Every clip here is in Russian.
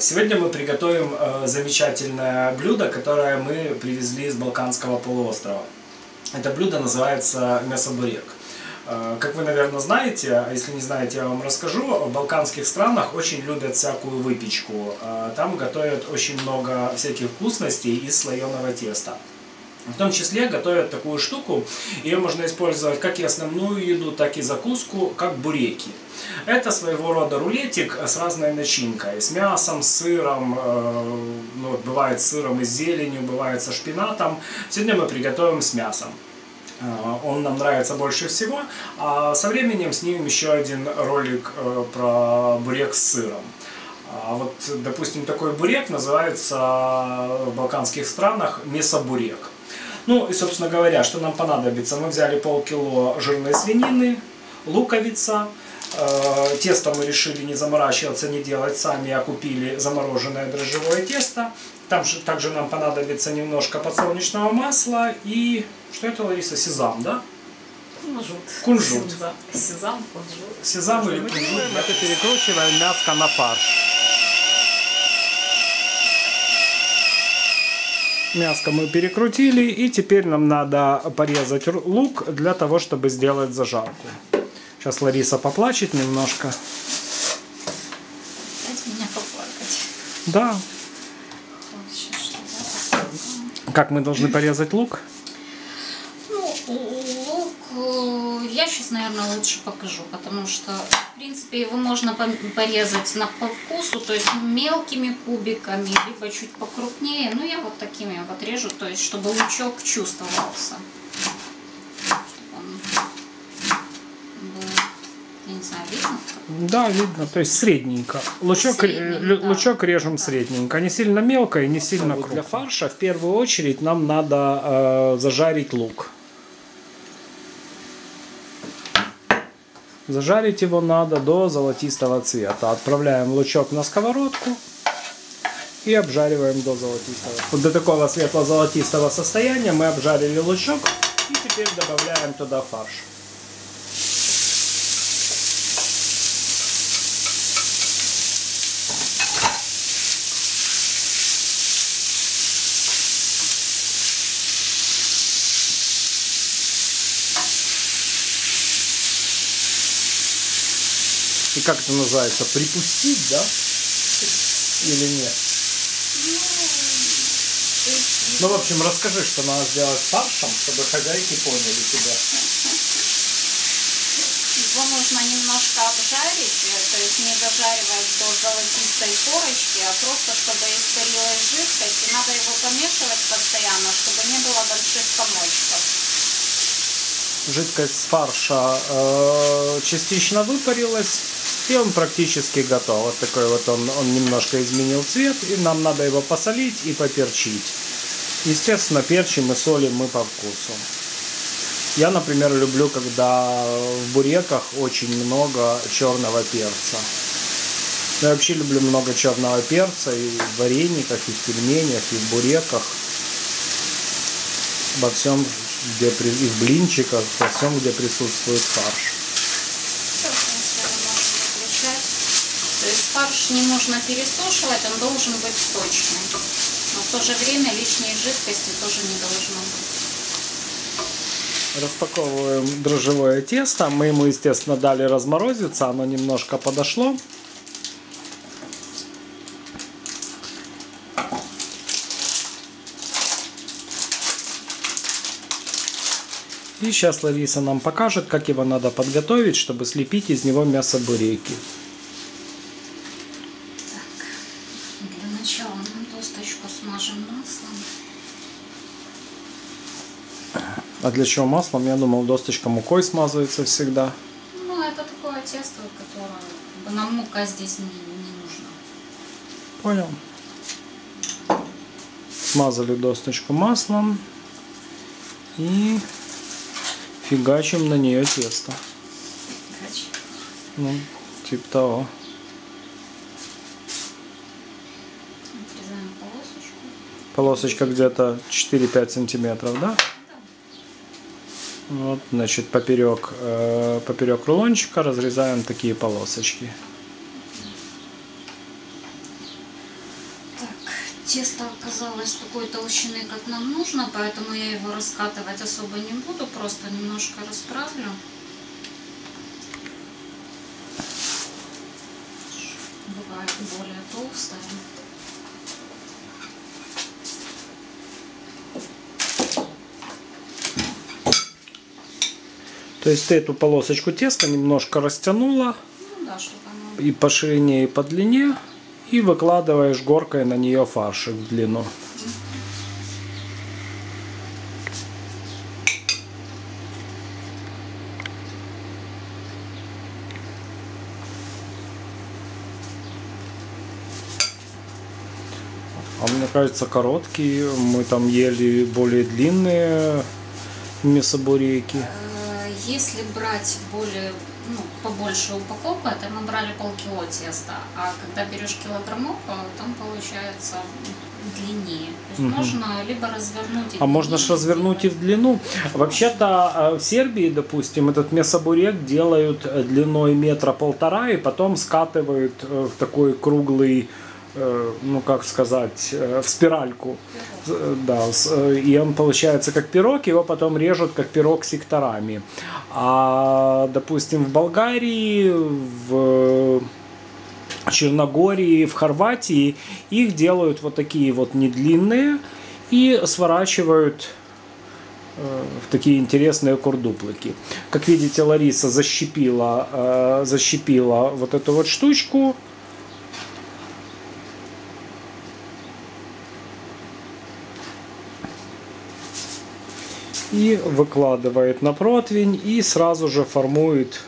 Сегодня мы приготовим э, замечательное блюдо, которое мы привезли с Балканского полуострова. Это блюдо называется мясобурек. Э, Как вы, наверное, знаете, а если не знаете, я вам расскажу, в балканских странах очень любят всякую выпечку. Э, Там готовят очень много всяких вкусностей из слоеного теста. В том числе готовят такую штуку, ее можно использовать как и основную еду, так и закуску, как буреки. Это своего рода рулетик с разной начинкой, с мясом, с сыром, э, ну, бывает с сыром и с зеленью, бывает со шпинатом. Сегодня мы приготовим с мясом. Э, Он нам нравится больше всего, а со временем снимем еще один ролик э, про бурек с сыром. А вот, допустим, такой бурек называется в балканских странах месобурек. Ну и, собственно говоря, что нам понадобится? Мы взяли полкило жирной свинины, луковица, Э, Тесто мы решили не заморачиваться, не делать сами, а купили замороженное дрожжевое тесто. Там же также нам понадобится немножко подсолнечного масла и, что это, Лариса, сезам, да? Кунжут. Кунжут. Сезам, Сезам, кунжут. Сезам или кунжут? Это перекручиваем мяско на фарш. Мяско мы перекрутили, и теперь нам надо порезать лук для того, чтобы сделать зажарку. Сейчас Лариса поплачет немножко. Дайте меня поплакать. Да. Как мы должны порезать лук? Лук э, я сейчас, наверное, лучше покажу, потому что, в принципе, его можно порезать на по вкусу, то есть мелкими кубиками, либо чуть покрупнее. Ну, я вот такими вот режу, то есть, чтобы лучок чувствовался. Чтобы он был, я не знаю, видно? Да, видно, то есть средненько. Лучок, э, лю- да. лучок режем средненько, не сильно мелко и не сильно Вот крупно. для Для фарша в первую очередь нам надо э, зажарить лук. Зажарить его надо до золотистого цвета. Отправляем лучок на сковородку и обжариваем до золотистого. Вот до такого светло-золотистого состояния мы обжарили лучок и теперь добавляем туда фарш. И как это называется? Припустить, да? Или нет? Ну, в общем, расскажи, что надо сделать с фаршем, чтобы хозяйки поняли тебя. Его нужно немножко обжарить, э, то есть не дожаривать до золотистой корочки, а просто чтобы испарилась жидкость. И надо его помешивать постоянно, чтобы не было больших комочков. Жидкость с фарша э, частично выпарилась, и он практически готов. Вот такой вот он, он немножко изменил цвет, и нам надо его посолить и поперчить. Естественно, перчим и солим мы по вкусу. Я, например, люблю, когда в буреках очень много черного перца. Я вообще люблю много черного перца и в варениках, и в пельменях, и в буреках. Во всем, где и в блинчиках, во всем, где присутствует фарш. Все, в принципе, мы можем выключать. То есть фарш не нужно пересушивать, он должен быть сочный. Но в то же время лишней жидкости тоже не должно быть. Распаковываем дрожжевое тесто. Мы ему, естественно, дали разморозиться. Оно немножко подошло. И сейчас Лариса нам покажет, как его надо подготовить, чтобы слепить из него мясо бурейки. Так, для начала мы досточку смажем маслом. А для чего маслом? Я думал, досточка мукой смазывается всегда. Ну, это такое тесто, которое нам мука здесь не, не нужна. Понял. Смазали досточку маслом и фигачим на нее тесто. Короче, Ну, типа того. отрезаем полосочку. Полосочка где-то 4-5 сантиметров, да? Вот, значит, поперек, э, поперек рулончика разрезаем такие полосочки. тесто оказалось такой толщины, как нам нужно, поэтому я его раскатывать особо не буду, просто немножко расправлю. Бывает более толстое. То есть ты эту полосочку теста немножко растянула Ну да, и по ширине, и по длине, и выкладываешь горкой на нее фаршик в длину. А мне кажется, короткие. Мы там ели более длинные мясобуреки. Если брать более, ну, побольше упаковку, это мы брали полкило теста, а когда берешь килограммовку, там получается длиннее. То есть можно либо развернуть А можно ж длиннее развернуть и в длину. Вообще-то э, в Сербии, допустим, этот мясобурек делают э, длиной метра полтора и потом скатывают э, в такой круглый, ну как сказать, э, в спиральку. Э, Да, э, и он получается как пирог, его потом режут как пирог секторами. А, допустим, в Болгарии, в Черногории, в Хорватии их делают вот такие вот недлинные и сворачивают э, в такие интересные курдуплыки. Как видите, Лариса защипила, э, защипила вот эту вот штучку. И выкладывает на противень и сразу же формует,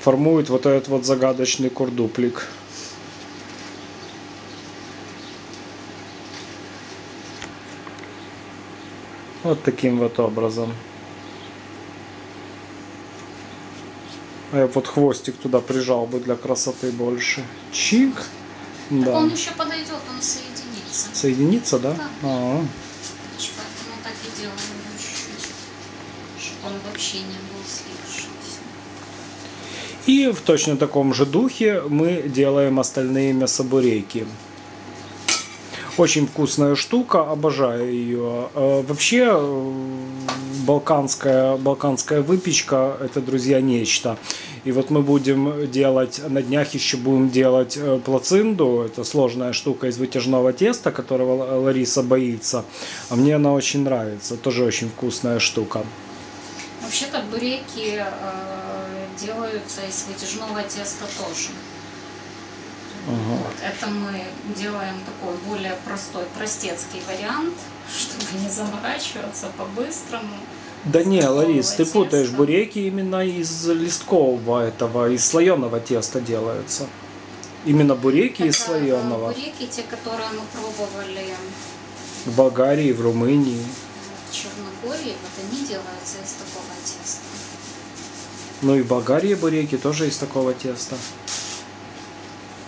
формует вот этот вот загадочный курдуплик. Вот таким вот образом. А я вот хвостик туда прижал бы для красоты больше. Чик. Так Да. он еще подойдет, он соединится. Соединиться, да? Да. А, Поэтому так и делаем он вообще не был слившийся. И в точно таком же духе мы делаем остальные мясобурейки. Очень вкусная штука, обожаю ее. Э, Вообще э, балканская, балканская выпечка это, друзья, нечто. И вот мы будем делать, на днях еще будем делать э, плацинду. Это сложная штука из вытяжного теста, которого Ла- Лариса боится. А мне она очень нравится. Тоже очень вкусная штука. Вообще-то буреки э, делаются из вытяжного теста тоже. Вот. Это мы делаем такой более простой, простецкий вариант, чтобы не заморачиваться по-быстрому. Да не, Ларис, ты путаешь, теста. буреки именно из листкового этого, из слоеного теста делаются. Именно буреки из Это, э, слоеного. Буреки, те, которые мы пробовали В Болгарии, в Румынии. Черногории, вот они делаются из такого теста. Ну и в Болгарии буреки тоже из такого теста.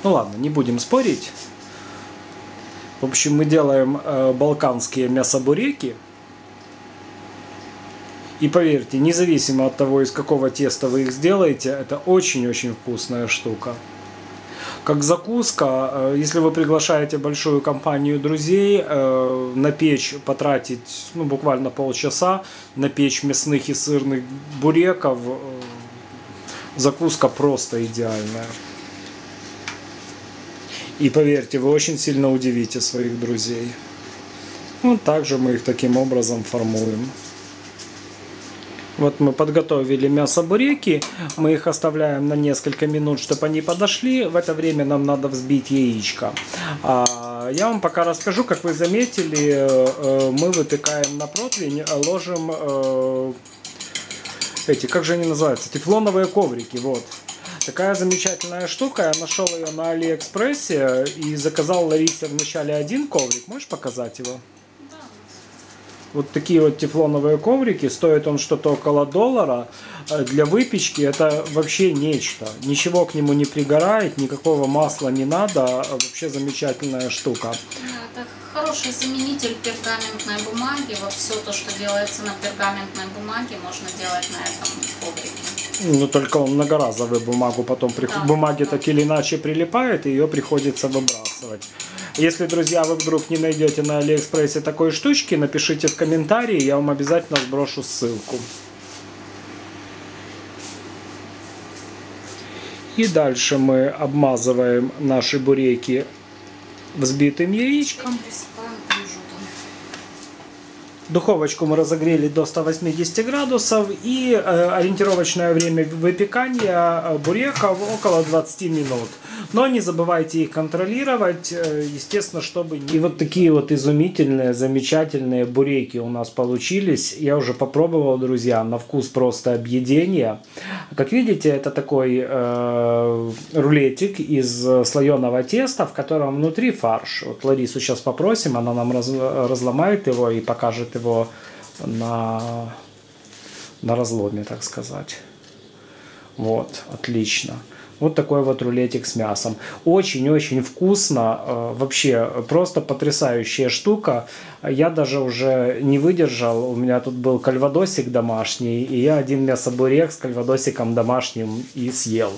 Ну ладно, не будем спорить. В общем, мы делаем э, балканские мясобуреки. И поверьте, независимо от того, из какого теста вы их сделаете, это очень-очень вкусная штука. Как закуска, э, если вы приглашаете большую компанию друзей, э, на печь потратить ну, буквально полчаса, на печь мясных и сырных буреков, э, закуска просто идеальная. И поверьте, вы очень сильно удивите своих друзей. Вот также мы их таким образом формуем. Вот мы подготовили мясо-буреки, мы их оставляем на несколько минут, чтобы они подошли. В это время нам надо взбить яичко. А, я вам пока расскажу, как вы заметили, э, э, мы выпекаем на противень, э, ложим эти, как же они называются, тефлоновые коврики, вот. Такая замечательная штука, я нашел ее на Алиэкспрессе и заказал Ларисе вначале один коврик, можешь показать его? Вот такие вот тефлоновые коврики, стоит он что-то около доллара. Э, Для выпечки это вообще нечто. Ничего к нему не пригорает, никакого масла не надо. а Вообще замечательная штука. это хороший заменитель пергаментной бумаги. Вот все то, что делается на пергаментной бумаге, можно делать на этом коврике. Ну, только он многоразовый бумагу потом при... Да, бумаги да. так или иначе прилипает, и ее приходится выбрасывать. Если, друзья, вы вдруг не найдете на Алиэкспрессе такой штучки, напишите в комментарии, я вам обязательно сброшу ссылку. И дальше мы обмазываем наши бурейки взбитым яичком. Духовочку мы разогрели до 180 градусов и э, ориентировочное время выпекания э, буреков около 20 минут. Но не забывайте их контролировать, э, естественно, чтобы... И вот такие вот изумительные, замечательные буреки у нас получились. Я уже попробовал, друзья, на вкус просто объедение. Как видите, это такой э, рулетик из слоеного теста, в котором внутри фарш. Вот Ларису сейчас попросим, она нам раз- разломает его и покажет его на, на разломе, так сказать. Вот, отлично. Вот такой вот рулетик с мясом. Очень-очень вкусно. э, Вообще, просто потрясающая штука. Я даже уже не выдержал. У меня тут был кальвадосик домашний. И я один мясобурек с кальвадосиком домашним и съел.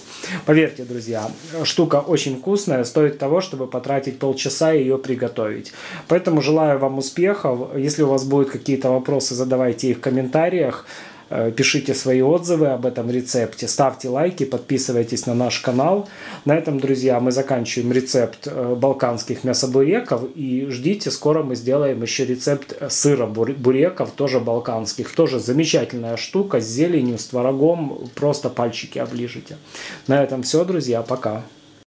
Поверьте, друзья, штука очень вкусная. Стоит того, чтобы потратить полчаса и ее приготовить. Поэтому желаю вам успехов. Если у вас будут какие-то вопросы, задавайте их в комментариях. Э, Пишите свои отзывы об этом рецепте, ставьте лайки, подписывайтесь на наш канал. На этом, друзья, мы заканчиваем рецепт э, балканских мясобуреков и ждите, скоро мы сделаем еще рецепт э, сыра бур- буреков, тоже балканских. Тоже замечательная штука с зеленью, с творогом, просто пальчики оближите. На этом все, друзья, пока.